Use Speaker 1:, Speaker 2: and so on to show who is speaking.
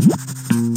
Speaker 1: Bye.